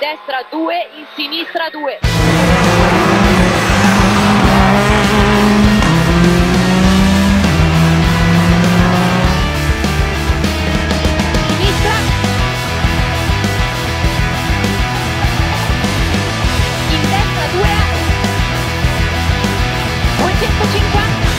destra 2, in sinistra 2. Sinistra. In destra 2 250.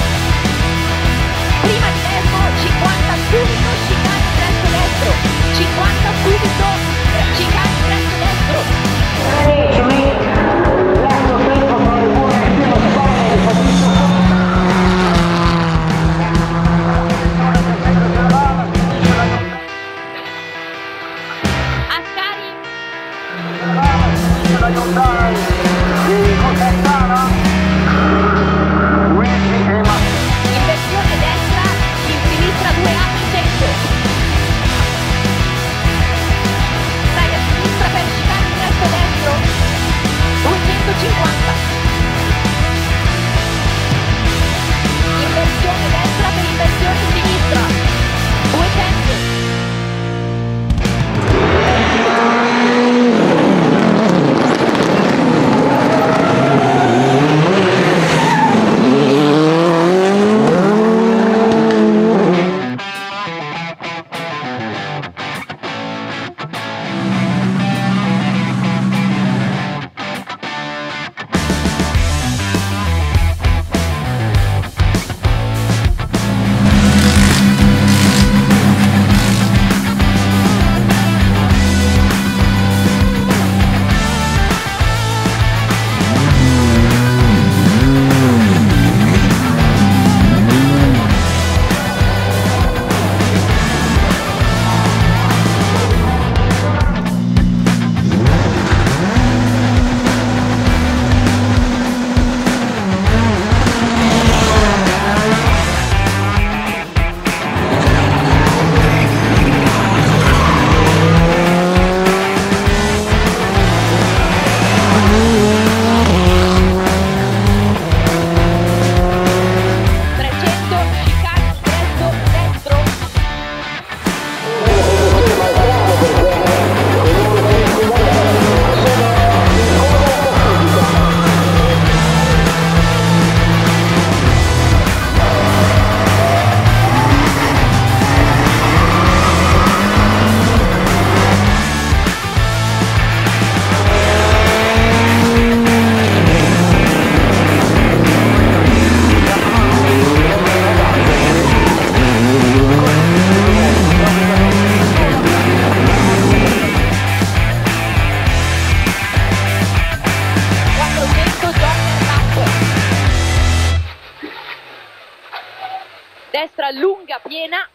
destra lunga, piena.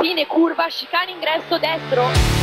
Fine curva, chicane ingresso destro.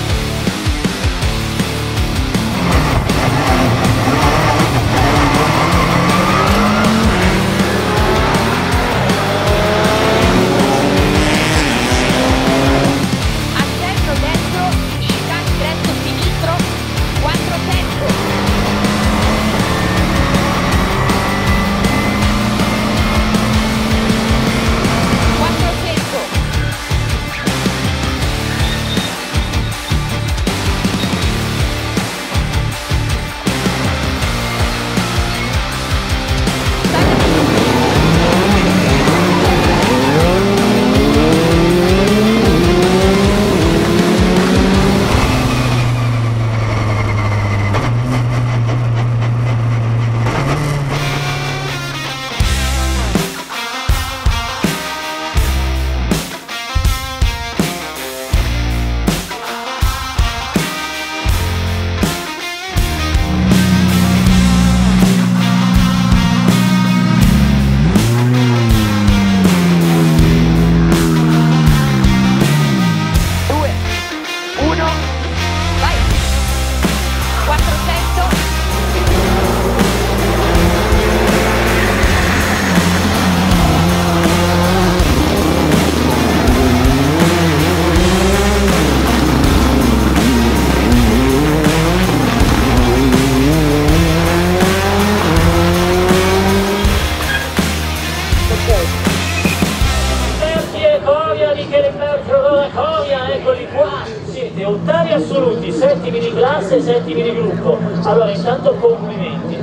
Assoluti, settimi di classe e settimi di gruppo. Allora intanto complimenti.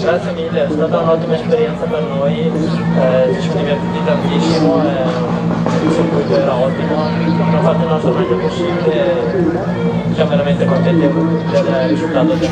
Grazie mille, è stata un'ottima esperienza per noi, eh, ci siamo divertiti tantissimo, eh, il circuito era ottimo, abbiamo fatto il nostro meglio possibile e siamo veramente contenti del risultato del